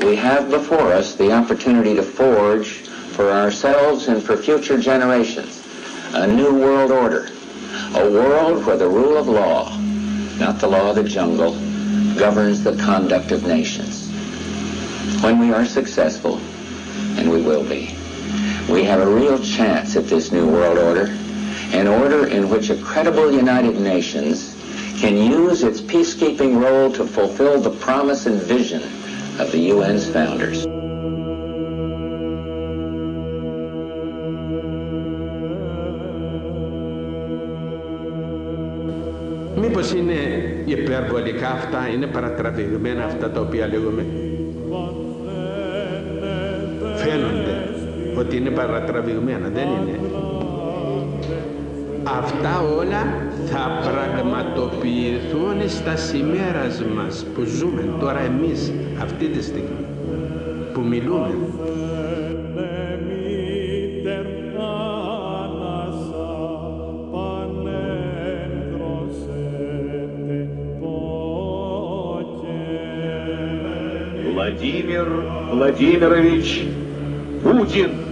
We have before us the opportunity to forge for ourselves and for future generations a new world order, a world where the rule of law, not the law of the jungle, governs the conduct of nations. When we are successful, and we will be, we have a real chance at this new world order, an order in which a credible United Nations can use its peacekeeping role to fulfill the promise and vision of the UN's founders. Μήπως είναι υπερβολικά αυτά, είναι παρατραβηγμένα αυτά τα οποία λέγουμε. Φαίνονται ότι είναι παρατραβηγμένα, δεν είναι; Αυτά όλα θα πραγματοποιηθούν στα σημέρας μας που ζούμε τώρα εμείς αυτή τη στιγμή που μιλούμε. Владимир Владимирович Путин.